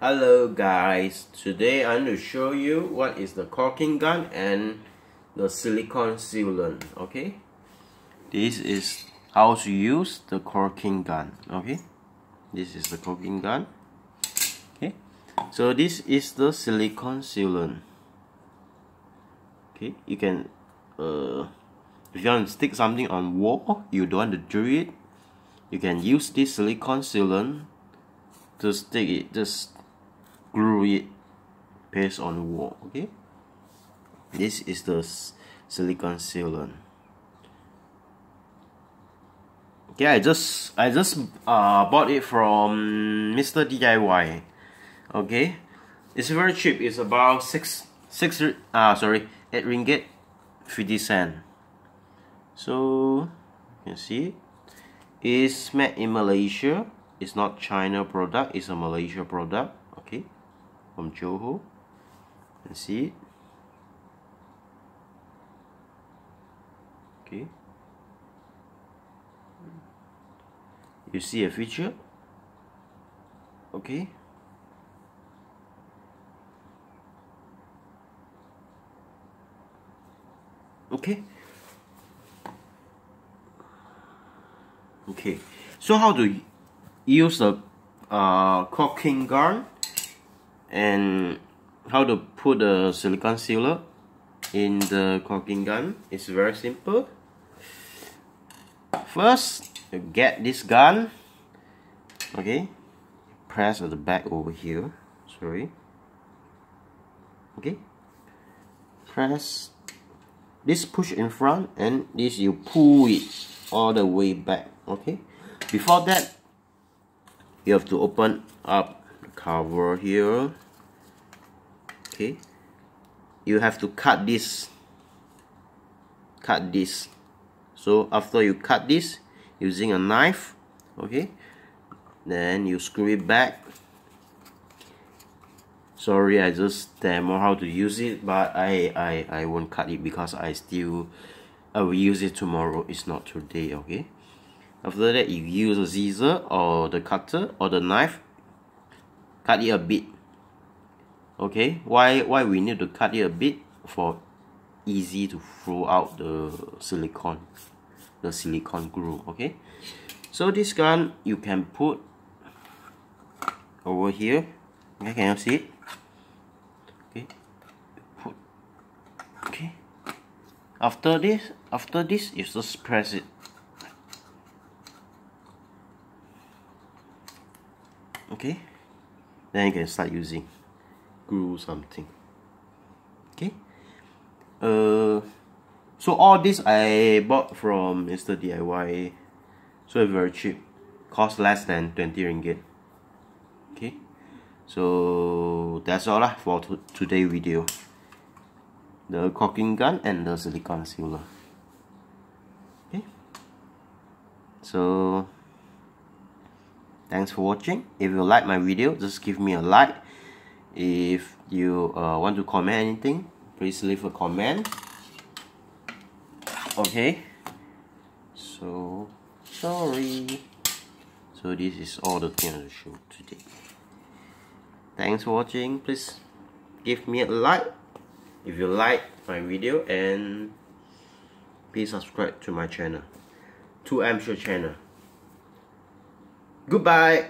Hello guys, today I'm going to show you what is the caulking gun and the silicone sealant, okay? This is how to use the caulking gun, okay? This is the caulking gun, okay? So this is the silicone sealant, okay? You can, uh, if you want to stick something on wall, you don't want to drill it, you can use this silicone sealant to stick it, just glue it paste on the wall okay? This is the silicone sealant okay I just I just uh, bought it from Mr. DIY okay? It's very cheap. It's about six six uh sorry eight ringgit 50 cent. So you can see it's made in Malaysia. It's not China product. It's a Malaysia product okay from Johor. And see it. Okay. You see a feature? Okay. Okay. Okay. So how to use the uh, caulking gun and how to put the silicone sealer in the caulking gun is very simple. First you get this gun okay? Press at the back over here sorry. Okay? Press this push in front and this you pull it all the way back okay? Before that you have to open up cover here. Okay. You have to cut this. Cut this. So after you cut this using a knife okay then you screw it back. Sorry I just demo how to use it but I, I, I won't cut it because I still I will use it tomorrow. It's not today okay? After that you use a scissor or the cutter or the knife cut it a bit. Okay why why we need to cut it a bit for easy to throw out the silicone the silicone glue okay? So this gun you can put over here. Okay can you see it? Okay put okay. After this after this you just press it. Okay then you can start using glue something. Okay. Uh so all this I bought from Mr. DIY so very cheap. Cost less than 20 ringgit. Okay. So that's all lah for today video. The caulking gun and the silicone sealer. Okay. So thanks for watching. If you like my video just give me a like. If you uh, want to comment anything please leave a comment. Okay? So sorry. So this is all the thing to show today. Thanks for watching. Please give me a like if you like my video and please subscribe to my channel. 2msia channel Goodbye.